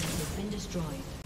Team's